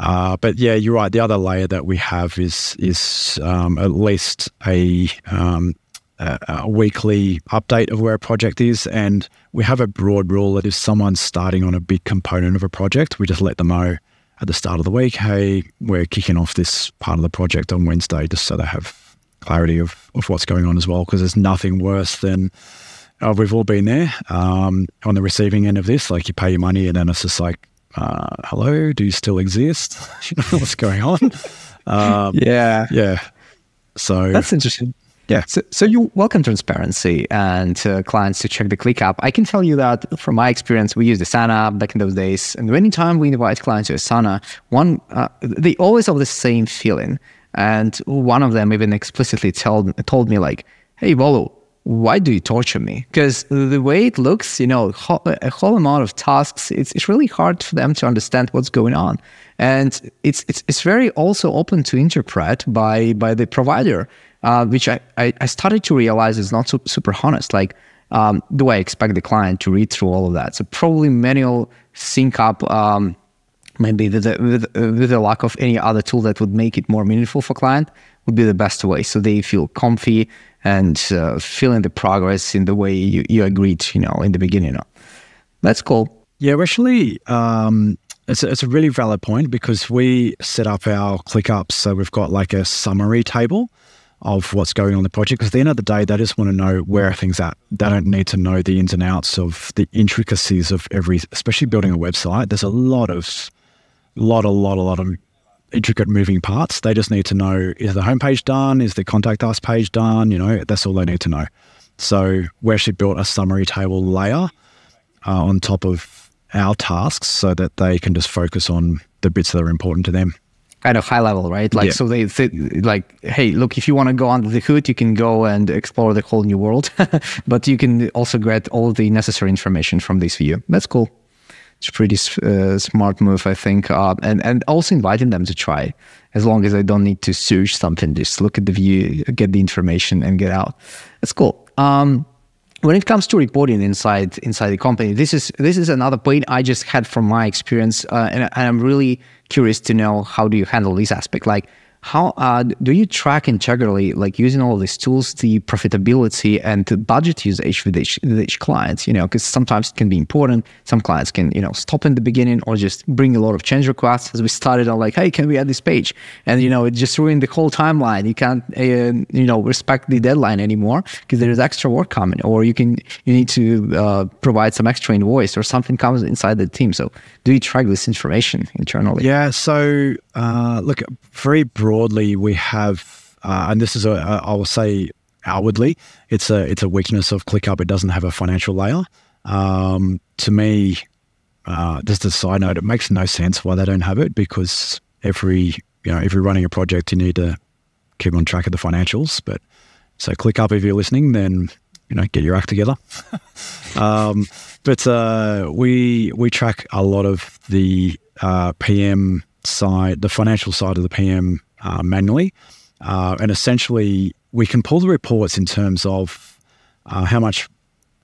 Uh, but yeah, you're right. The other layer that we have is is um, at least a, um, a, a weekly update of where a project is, and we have a broad rule that if someone's starting on a big component of a project, we just let them know at the start of the week, hey, we're kicking off this part of the project on Wednesday, just so they have clarity of, of what's going on as well. Because there's nothing worse than oh, we've all been there um, on the receiving end of this. Like you pay your money, and then it's just like uh, hello, do you still exist? <laughs> what's going on? Um, yeah, yeah. So that's interesting. Yeah. So, so you welcome transparency and uh, clients to check the ClickUp. I can tell you that from my experience, we used Asana back in those days, and anytime we invite clients to Asana, one uh, they always have the same feeling, and one of them even explicitly told told me like, "Hey, Volu, why do you torture me? Because the way it looks, you know, a whole amount of tasks, it's, it's really hard for them to understand what's going on. And it's, it's, it's very also open to interpret by, by the provider, uh, which I, I, I, started to realize is not so, super honest. Like, um, do I expect the client to read through all of that? So probably manual sync up. Um, maybe with with, with the lack of any other tool that would make it more meaningful for client would be the best way. So they feel comfy and uh, feeling the progress in the way you, you agreed, you know, in the beginning. That's cool. Yeah, actually, um, it's a, it's a really valid point because we set up our ClickUps so we've got like a summary table of what's going on in the project. Because at the end of the day, they just want to know where things at. They don't need to know the ins and outs of the intricacies of every, especially building a website. There's a lot of, lot, a lot, a lot of intricate moving parts. They just need to know is the homepage done? Is the contact us page done? You know, that's all they need to know. So we actually built a summary table layer uh, on top of our tasks so that they can just focus on the bits that are important to them kind of high level, right? Like, yeah. so they th- like, hey, look, if you want to go under the hood, you can go and explore the whole new world, <laughs> but you can also get all the necessary information from this view. That's cool. It's a pretty uh, smart move, I think, uh, and and also inviting them to try, as long as they don't need to search something, just look at the view, get the information, and get out. That's cool. Um, when it comes to reporting inside inside the company, this is this is another point I just had from my experience, uh, and, and I'm really curious to know how do you handle this aspect. Like, how uh, do you track integrally, like using all these tools, the profitability and the budget usage with each, with each client? You know, because sometimes it can be important. Some clients can, you know, stop in the beginning or just bring a lot of change requests. As we started on, like, hey, can we add this page? And you know, it just ruined the whole timeline. You can't, uh, you know, respect the deadline anymore because there is extra work coming, or you can, you need to uh, provide some extra invoice or something comes inside the team. So, do you track this information internally? Yeah. So, uh, look, very broad broadly, we have, uh, and this is a, a, I will say outwardly, it's a it's a weakness of ClickUp. It doesn't have a financial layer. Um, to me, uh, just a side note, it makes no sense why they don't have it because every you know if you're running a project, you need to keep on track of the financials. But so ClickUp, if you're listening, then you know get your act together. <laughs> um, but uh, we we track a lot of the uh, PM side, the financial side of the PM uh, manually. Uh, and essentially, we can pull the reports in terms of uh, how much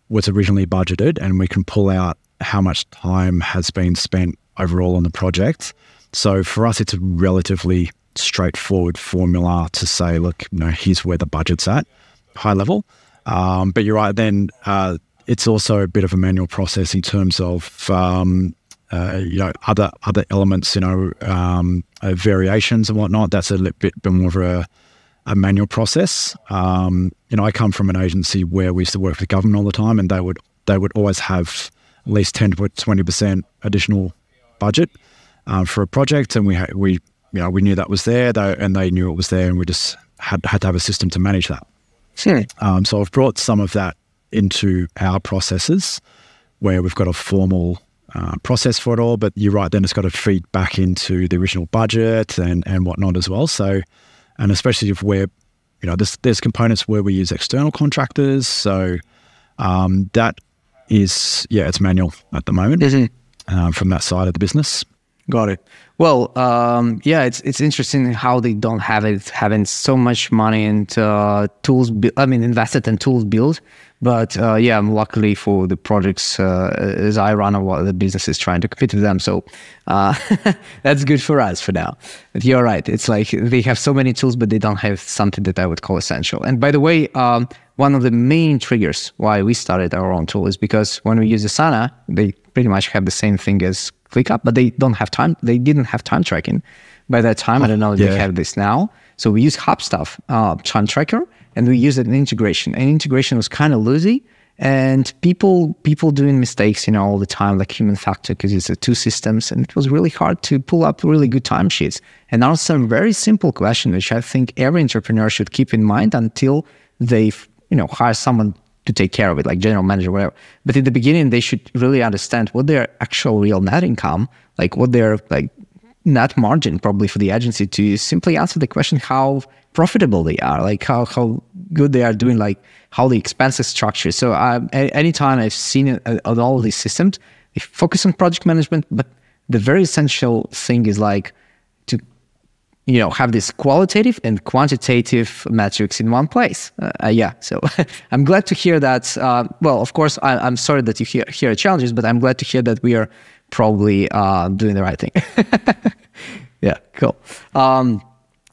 was originally budgeted, and we can pull out how much time has been spent overall on the project. So for us, it's a relatively straightforward formula to say, look, you know, here's where the budget's at, high level. Um, but you're right. Then uh, it's also a bit of a manual process in terms of um, uh, you know other other elements, you know, um, uh, variations and whatnot. That's a little bit more of a, a manual process. Um, you know, I come from an agency where we used to work with government all the time, and they would they would always have at least ten to twenty percent additional budget uh, for a project, and we ha- we you know we knew that was there, they, and they knew it was there, and we just had had to have a system to manage that. Sure. Um, so I've brought some of that into our processes, where we've got a formal uh, process for it all. But you're right, then it's got to feed back into the original budget and, and whatnot as well. So, and especially if we're, you know, there's, there's components where we use external contractors. So um, that is, yeah, it's manual at the moment mm-hmm. uh, from that side of the business. Got it. Well, um, yeah, it's it's interesting how they don't have it having so much money and uh, tools. I mean, invested in tools built but uh, yeah, luckily for the projects uh, as I run, a lot of the business is trying to compete with them. So uh, <laughs> that's good for us for now. But you're right. It's like they have so many tools, but they don't have something that I would call essential. And by the way, um, one of the main triggers why we started our own tool is because when we use Asana, they pretty much have the same thing as ClickUp, but they don't have time. They didn't have time tracking by that time. I don't know if yeah. they have this now. So we use Hubstaff uh, time tracker and we use it in integration. And integration was kind of loosey, and people people doing mistakes, you know, all the time, like human factor, because it's a two systems, and it was really hard to pull up really good timesheets. And now some very simple question, which I think every entrepreneur should keep in mind until they, you know, hire someone to take care of it, like general manager, whatever. But in the beginning, they should really understand what their actual real net income, like what their like net margin probably for the agency to simply answer the question how profitable they are, like how, how good they are doing, like how the expenses structure. So uh, anytime I've seen it uh, on all these systems, they focus on project management, but the very essential thing is like you know have this qualitative and quantitative metrics in one place. Uh, uh, yeah so <laughs> i'm glad to hear that uh, well of course I, am sorry that you hear, hear challenges but i'm glad to hear that we are probably uh, doing the right thing. <laughs> Yeah cool. Um,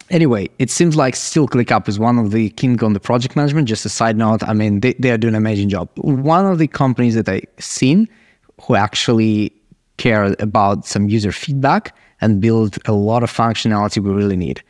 anyway it seems like still ClickUp is one of the king on the project management. Just a side note i mean they, they are doing an amazing job. One of the companies that i've seen who actually care about some user feedback and build a lot of functionality we really need.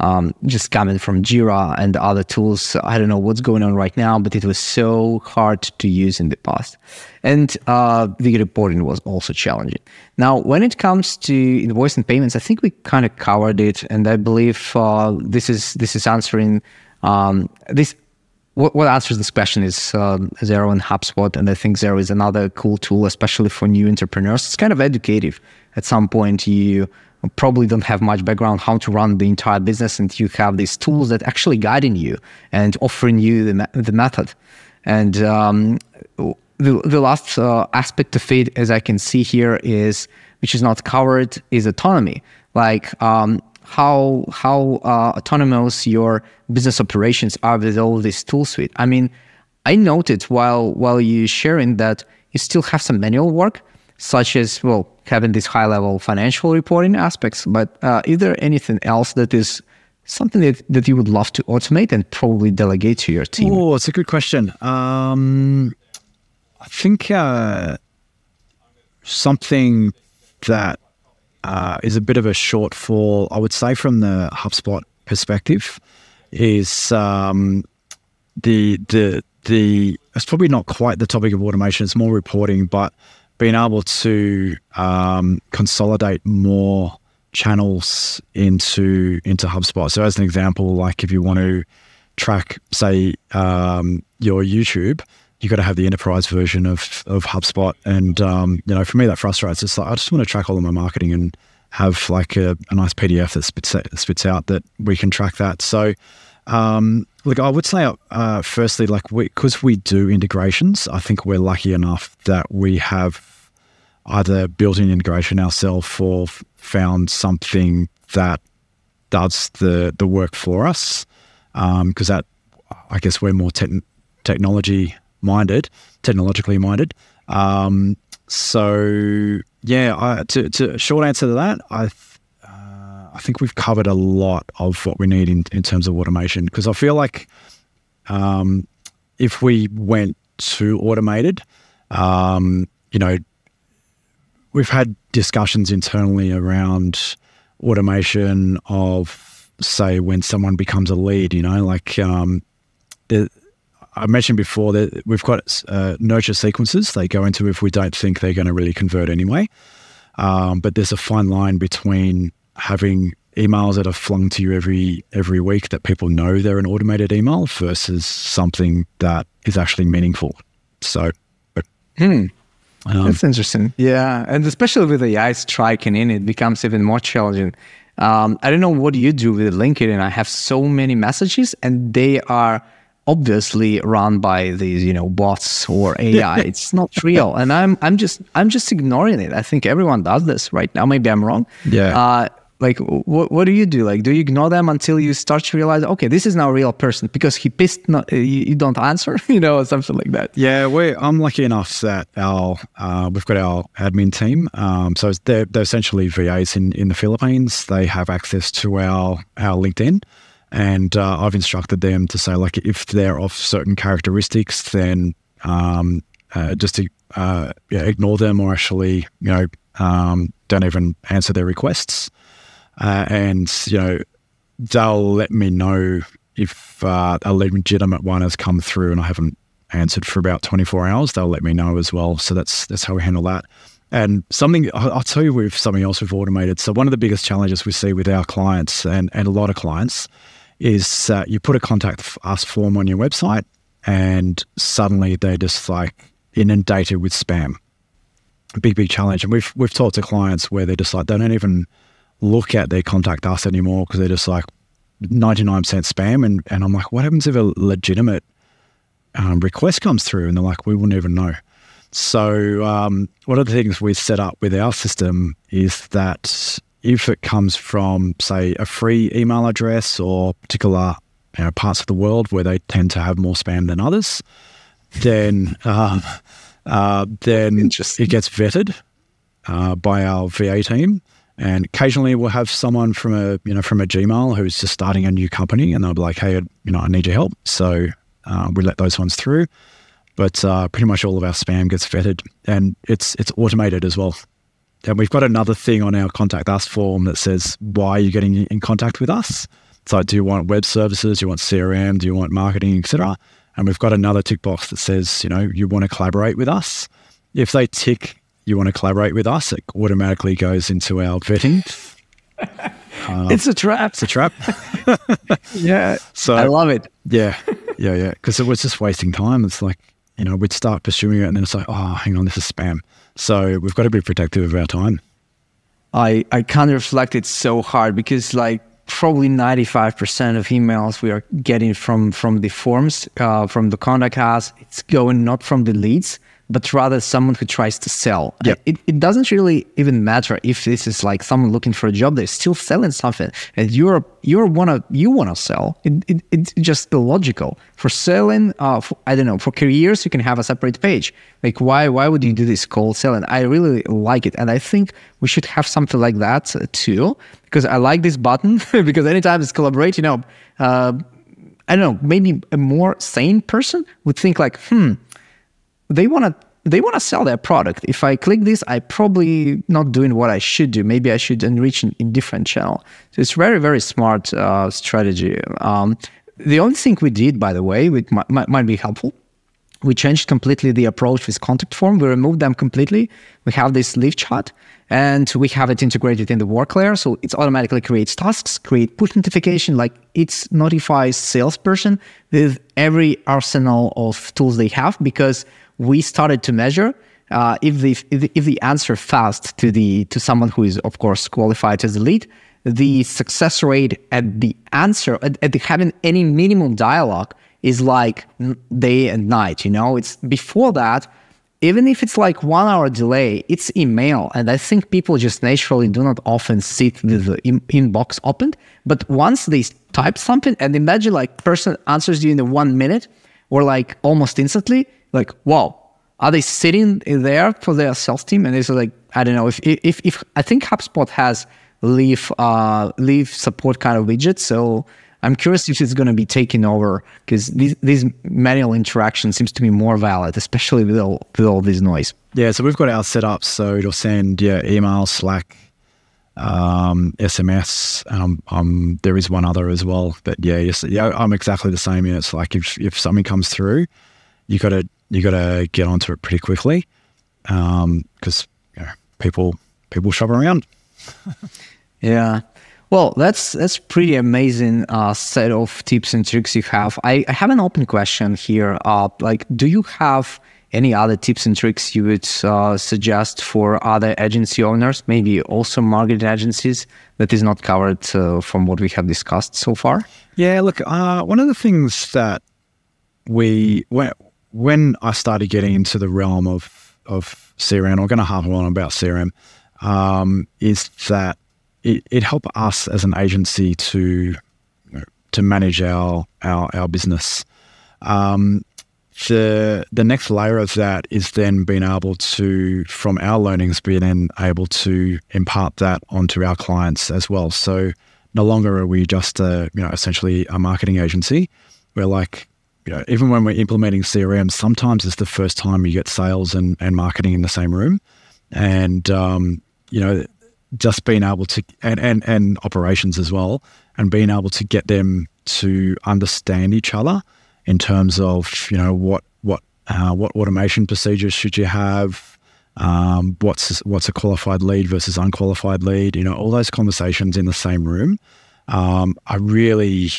Um, just coming from Jira and other tools. I don't know what's going on right now, but it was so hard to use in the past. And uh, the reporting was also challenging. Now, when it comes to invoice and payments, I think we kind of covered it, and I believe uh, this is this is answering um, this. What, what answers this question is uh, Xero and HubSpot, and I think Xero is another cool tool, especially for new entrepreneurs. It's kind of educative at some point. You probably don't have much background how to run the entire business and you have these tools that actually guiding you and offering you the, the method. And um, the, the last uh, aspect of it as i can see here is which is not covered is autonomy. Like um, how how uh, autonomous your business operations are with all this tool suite. I mean i noted while while you sharing that you still have some manual work such as well having these high level financial reporting aspects but uh, is there anything else that is something that, that you would love to automate and probably delegate to your team? Oh it's a good question. Um, i think uh, something that uh, is a bit of a shortfall i would say from the HubSpot perspective is um, the the the it's probably not quite the topic of automation it's more reporting but being able to um, consolidate more channels into into HubSpot. So, as an example, like if you want to track, say, um, your YouTube, you got to have the enterprise version of of HubSpot. And um, you know, for me, that frustrates. It's like I just want to track all of my marketing and have like a, a nice PDF that spits spits out that we can track that. So um, look, I would say, uh, firstly, like because we, we do integrations, I think we're lucky enough that we have either built in integration ourselves or found something that does the the work for us. Because um, that, I guess, we're more te- technology minded, technologically minded. Um, so yeah, I, to, to short answer to that, I I think we've covered a lot of what we need in, in terms of automation because I feel like um, if we went too automated, um, you know, we've had discussions internally around automation of, say, when someone becomes a lead, you know, like um, I mentioned before that we've got uh, nurture sequences they go into if we don't think they're going to really convert anyway. Um, but there's a fine line between having emails that are flung to you every every week that people know they're an automated email versus something that is actually meaningful. So, but, hmm. Um, That's interesting. Yeah, and especially with the AI striking in, it becomes even more challenging. Um, I don't know what you do with LinkedIn. I have so many messages, and they are obviously run by these, you know, bots or <laughs> AI. it's not real, and I'm I'm just I'm just ignoring it. I think everyone does this right now. Maybe I'm wrong. Yeah. Uh, like what, what do you do like do you ignore them until you start to realize okay this is now a real person because he pissed not, uh, you, you, don't answer <laughs> you know or something like that yeah we i'm lucky enough that our uh, we've got our admin team um, so they're, they're essentially vas in, in the philippines they have access to our our LinkedIn and uh, i've instructed them to say like if they're of certain characteristics then um, uh, just to uh, yeah, ignore them or actually you know um, don't even answer their requests uh, and you know they'll let me know if uh, a legitimate one has come through and I haven't answered for about 24 hours. They'll let me know as well. So that's that's how we handle that. And something I'll tell you with something else we've automated. So one of the biggest challenges we see with our clients and, and a lot of clients is uh, you put a contact us form on your website and suddenly they're just like inundated with spam. Big, big challenge. And we've we've talked to clients where they're just like they don't even look at their contact us anymore because they're just like 99% spam. And, and I'm like, what happens if a legitimate um, request comes through? And they're like, we wouldn't even know. So, um, one of the things we set up with our system is that if it comes from, say, a free email address or particular you know, parts of the world where they tend to have more spam than others, then uh, <laughs> uh, then it gets vetted uh, by our VA team. And occasionally we'll have someone from a you know from a Gmail who's just starting a new company, and they'll be like, "Hey, you know, I need your help." So uh, we let those ones through. But uh, pretty much all of our spam gets vetted, and it's it's automated as well. And we've got another thing on our contact us form that says why are you getting in contact with us. So, do you want web services? Do you want CRM? Do you want marketing, etc.? And we've got another tick box that says, you know, you want to collaborate with us. If they tick, you want to collaborate with us, it automatically goes into our vetting. Uh, <laughs> it's a trap. It's a trap. <laughs> yeah. So I love it. Yeah. Yeah. Yeah. Because it was just wasting time. It's like, you know, we'd start pursuing it and then it's like, oh, hang on, this is spam. So we've got to be protective of our time. I, I can't reflect it so hard because like probably 95% of emails we are getting from from the forms uh, from the contact us it's going not from the leads but rather someone who tries to sell. Yep. It, it doesn't really even matter if this is like someone looking for a job, they're still selling something and you're, you're wanna, you wanna sell. It, it, it's just illogical. For selling, uh, for, I don't know, for careers, you can have a separate page. Like why, why would you do this cold selling? I really like it. And I think we should have something like that uh, too, because I like this button <laughs> because anytime it's collaborate, you know, uh, I don't know, maybe a more sane person would think like, hmm, they want to they want to sell their product. If I click this, I probably not doing what I should do. Maybe I should enrich in, in different channel. So it's very very smart uh, strategy. Um, the only thing we did, by the way, which might, might, be helpful, we changed completely the approach with contact form. We removed them completely. We have this live chat and we have it integrated in the work layer. So it automatically creates tasks, create push notification, like it notifies salesperson with every arsenal of tools they have because we started to measure uh, if the if the answer fast to the to someone who is of course qualified as a lead, the success rate at the answer at, at the, having any minimum dialogue is like day and night. You know, it's before that. Even if it's like one hour delay, it's email, and I think people just naturally do not often sit with the in- inbox opened. But once they type something, and imagine like person answers you in the one minute, or like almost instantly, like, wow, are they sitting there for their sales team? And it's like, I don't know if, if, if I think HubSpot has leave, uh, leave support kind of widget. So I'm curious if it's going to be taken over because these, these manual interaction seems to be more valid, especially with all, with all this noise. Yeah. So we've got our setup. So it'll send yeah, email, Slack, um, SMS. Um, um, there is one other as well, but yeah, yeah, I'm exactly the same. Yeah, it's like if if something comes through, you got to you got to get onto it pretty quickly because um, you know, people people shop around. <laughs> yeah. Well, that's that's pretty amazing uh, set of tips and tricks you have. I, I have an open question here. Uh, like, do you have any other tips and tricks you would uh, suggest for other agency owners, maybe also marketing agencies that is not covered uh, from what we have discussed so far? Yeah, look, uh, one of the things that we when when I started getting into the realm of of CRM, I'm going to harp on about CRM, um, is that it, it helped us as an agency to you know, to manage our our, our business. Um, the the next layer of that is then being able to, from our learnings, being able to impart that onto our clients as well. So no longer are we just a you know essentially a marketing agency. We're like you know, even when we're implementing CRM, sometimes it's the first time you get sales and, and marketing in the same room. And, um, you know, just being able to, and, and, and operations as well, and being able to get them to understand each other in terms of, you know, what, what, uh, what automation procedures should you have? Um, what's, what's a qualified lead versus unqualified lead? You know, all those conversations in the same room um, are really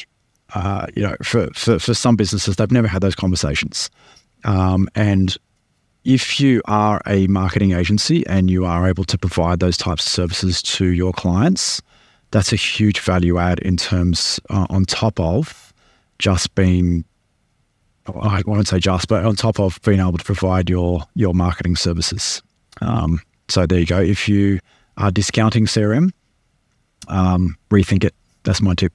uh, you know, for, for, for some businesses, they've never had those conversations. Um, and if you are a marketing agency and you are able to provide those types of services to your clients, that's a huge value add in terms uh, on top of just being I won't say just, but on top of being able to provide your your marketing services. Um, so there you go. If you are discounting CRM, um, rethink it. That's my tip.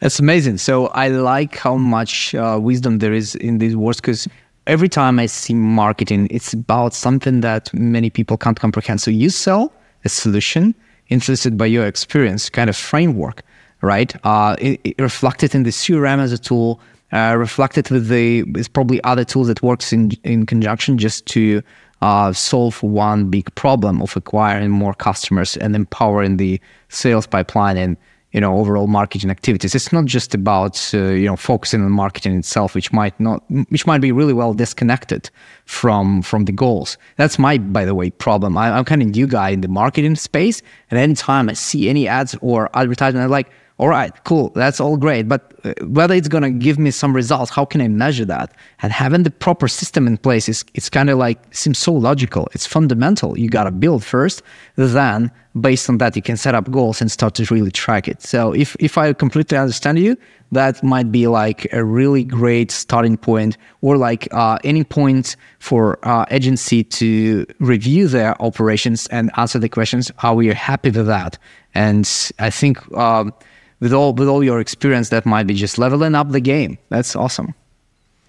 That's amazing. So I like how much uh, wisdom there is in these words because every time I see marketing, it's about something that many people can't comprehend. So you sell a solution influenced by your experience, kind of framework, right? Uh, it, it reflected in the CRM as a tool, uh, reflected with the with probably other tools that works in in conjunction just to uh, solve one big problem of acquiring more customers and empowering the sales pipeline and you know overall marketing activities. It's not just about uh, you know focusing on marketing itself which might not which might be really well disconnected from from the goals. That's my by the way problem. I, am kind of new guy in the marketing space and anytime i see any ads or advertisement i'm like all right, cool, that's all great. But uh, whether it's going to give me some results, how can I measure that? And having the proper system in place is it's kind of like seems so logical. It's fundamental. You got to build first, then based on that, you can set up goals and start to really track it. So if if I completely understand you, that might be like a really great starting point, or like uh, any point for uh, agency to review their operations and answer the questions: Are we happy with that? And I think. Um, with all with all your experience, that might be just leveling up the game. That's awesome.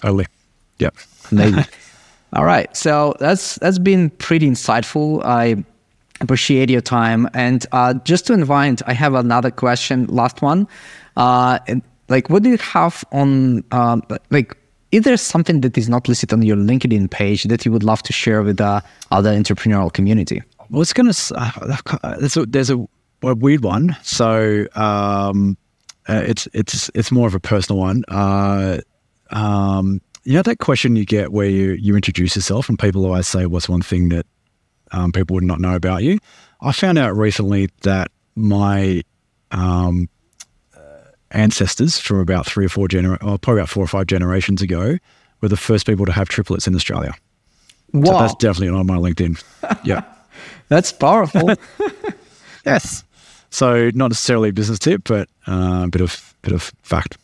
Totally. Yep. Maybe. <laughs> all right. So that's that's been pretty insightful. I appreciate your time. And uh, just to invite, I have another question. Last one. Uh, like, what do you have on um, like? Is there something that is not listed on your LinkedIn page that you would love to share with the uh, other entrepreneurial community? Well, it's gonna. Uh, there's a, there's a a weird one. So um, uh, it's it's it's more of a personal one. Uh, um, you know that question you get where you you introduce yourself and people always say, "What's one thing that um, people would not know about you?" I found out recently that my um, uh, ancestors from about three or four genera- or probably about four or five generations ago were the first people to have triplets in Australia. Wow. So that's definitely on my LinkedIn. Yeah. <laughs> that's powerful. <laughs> yes. So not necessarily a business tip, but uh, a bit of bit of fact.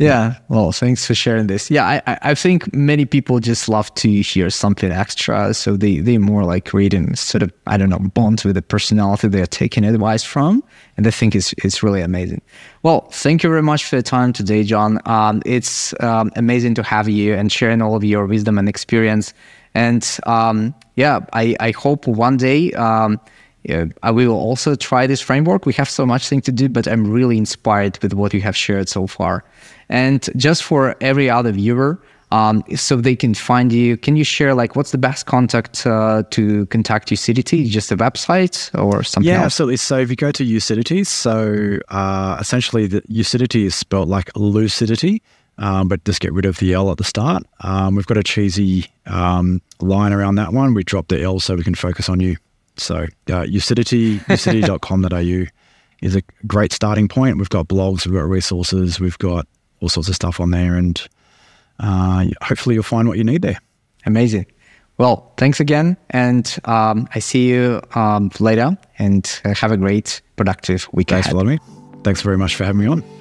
Yeah. Well, thanks for sharing this. Yeah, I, I think many people just love to hear something extra. So they, they more like reading sort of, I don't know, bonds with the personality they're taking advice from. And I think it's, it's really amazing. Well, thank you very much for the time today, John. Um, it's um, amazing to have you and sharing all of your wisdom and experience. And um, yeah, I, I hope one day, um, yeah, I will also try this framework. We have so much thing to do, but I'm really inspired with what you have shared so far. And just for every other viewer, um, so they can find you, can you share like what's the best contact uh, to contact Ucidity? Just a website or something? Yeah, else? absolutely. So if you go to Ucidity, so uh, essentially the Ucidity is spelled like lucidity. Um, but just get rid of the L at the start. Um, we've got a cheesy um, line around that one. We dropped the L so we can focus on you. So uh, ucidity, ucidity.com.au <laughs> is a great starting point. We've got blogs, we've got resources, we've got all sorts of stuff on there, and uh, hopefully you'll find what you need there. Amazing. Well, thanks again, and um, I see you um, later. And have a great, productive weekend. Thanks, Vladimir. Thanks very much for having me on.